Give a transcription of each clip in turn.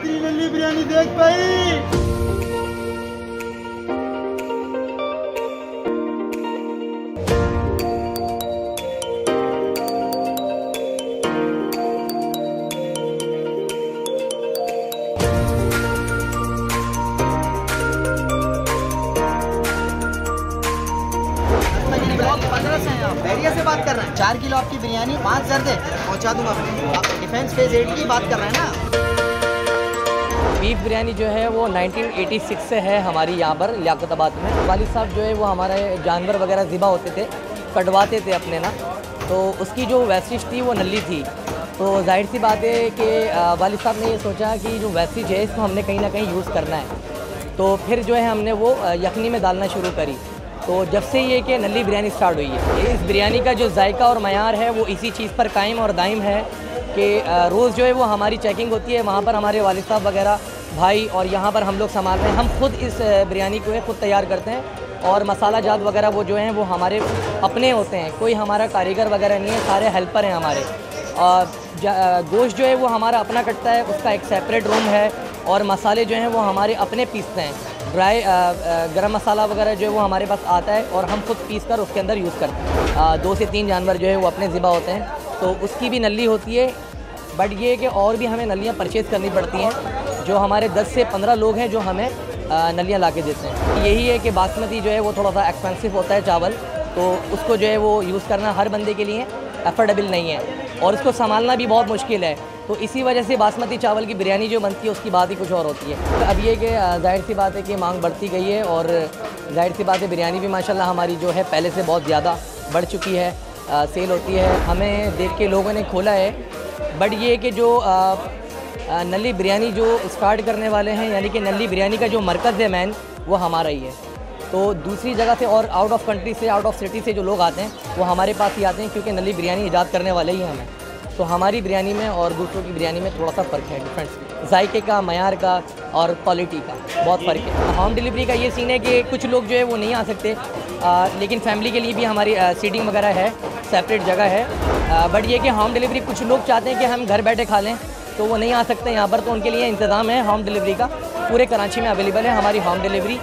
कादरी नल्ली बिरयानी देख पाई। से बात कर रहे हैं। चार किलो आपकी बिरयानी, पाँच हज़ार दे पहुँचा दूँगा आप डिफेंस फ़ेज़ एट की बात कर रहे हैं ना? बीफ बिरयानी जो है वो 1986 से है हमारी यहाँ पर, लियाकताबाद में। वालिद साहब जो है वो हमारे जानवर वगैरह ज़िबा होते थे, कटवाते थे अपने ना। तो उसकी जो वेस्टिज थी वो नली थी। तो ज़ाहिर सी बात है कि वालिद साहब ने ये सोचा कि जो वैसिज है इसको हमने कहीं ना कहीं यूज़ करना है। तो फिर जो है हमने वो यखनी में डालना शुरू करी। तो जब से ये कि नली बिरयानी स्टार्ट हुई है। इस बिरयानी का जो जायका और मैार है वो इसी चीज़ पर कायम और दायम है कि रोज़ जो है वो हमारी चेकिंग होती है, वहाँ पर हमारे वालिद साहब वगैरह भाई और यहाँ पर हम लोग संभाल रहे हैं। हम खुद इस बिरयानी को खुद तैयार करते हैं और मसाला जात वगैरह वो जो हैं वो हमारे अपने होते हैं। कोई हमारा कारीगर वगैरह नहीं है सारे हेल्पर हैं हमारे। और गोश्त जो है वो हमारा अपना कटता है उसका एक सेपरेट रूम है और मसाले जो हैं वो हमारे अपने पीसते हैं। ड्राई गरम मसाला वगैरह जो है वो हमारे पास आता है और हम खुद पीस कर उसके अंदर यूज़ करते हैं। अ, दो से तीन जानवर जो है वो अपने ज़िबा होते हैं। तो उसकी भी नली होती है बट ये कि और भी हमें नलियाँ परचेज़ करनी पड़ती हैं। जो हमारे 10 से 15 लोग हैं जो हमें नलियाँ ला के देते हैं। यही है कि बासमती जो है वो थोड़ा सा एक्सपेंसिव होता है चावल तो उसको जो है वो यूज़ करना हर बंदे के लिए अफोर्डेबल नहीं है। और उसको संभालना भी बहुत मुश्किल है। तो इसी वजह से बासमती चावल की बिरयानी जो बनती है उसकी बात ही कुछ और होती है। तो अब ये कि ज़ाहिर सी बात है कि मांग बढ़ती गई है और ज़ाहिर सी बात है बिरयानी भी माशाल्लाह हमारी जो है पहले से बहुत ज़्यादा बढ़ चुकी है। अ, सेल होती है। हमें देख के लोगों ने खोला है। बट ये कि जो अ, नली बिरयानी जो स्टार्ट करने वाले हैं यानी कि नली बिरयानी का जो मरकज़ है मैन वो हमारा ही है। तो दूसरी जगह से और आउट ऑफ़ कंट्री से आउट ऑफ़ सिटी से जो लोग आते हैं वो हमारे पास ही आते हैं क्योंकि नली बिरयानी ईजाद करने वाले ही हमें। तो हमारी बिरयानी में और दूसरों की बिरयानी में थोड़ा सा फ़र्क है डिफरेंस जायके का मैार का और क्वालिटी का बहुत फ़र्क है। होम डिलीवरी का ये सीन है कि कुछ लोग जो है वो नहीं आ सकते आ, लेकिन फैमिली के लिए भी हमारी सीटिंग वगैरह है सेपरेट जगह है। आ, बट ये कि होम डिलीवरी कुछ लोग चाहते हैं कि हम घर बैठे खा लें तो वो नहीं आ सकते। यहाँ पर तो उनके लिए इंतज़ाम है होम डिलीवरी का। पूरे कराची में अवेलेबल है हमारी होम डिलीवरी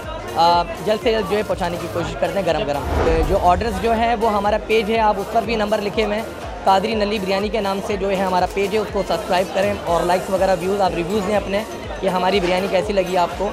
जल्द से जल्द जो है पहुँचाने की कोशिश करते हैं गरम गरम तो जो ऑर्डर्स जो है, वो हमारा पेज है। आप उस पर भी नंबर लिखे हुए हैं। कादरी नली बिरयानी के नाम से जो है हमारा पेज है, उसको सब्सक्राइब करें और लाइक्स वगैरह व्यूज़ आप रिव्यूज़ दें अपने कि हमारी बिरयानी कैसी लगी आपको।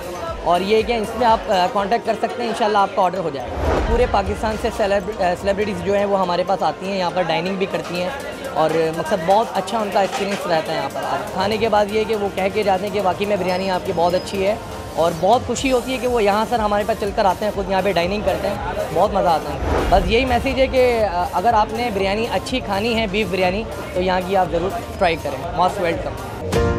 और ये क्या, इसमें आप कांटेक्ट कर सकते हैं, इंशाल्लाह आपका ऑर्डर हो जाएगा। पूरे पाकिस्तान से सेलिब्रिटीज़ जो हैं, वो हमारे पास आती हैं, यहाँ पर डाइनिंग भी करती हैं। और मकसद बहुत अच्छा उनका एक्सपीरियंस रहता है यहाँ पर। आप खाने के बाद ये कि वो कह के जाते हैं कि वाकई में बिरयानी आपकी बहुत अच्छी है और बहुत खुशी होती है कि वो यहाँ सर हमारे पास चलकर आते हैं, खुद यहाँ पे डाइनिंग करते हैं। बहुत मज़ा आता है। बस यही मैसेज है कि अगर आपने बिरयानी अच्छी खानी है बीफ बिरयानी तो यहाँ की आप ज़रूर ट्राई करें। Most welcome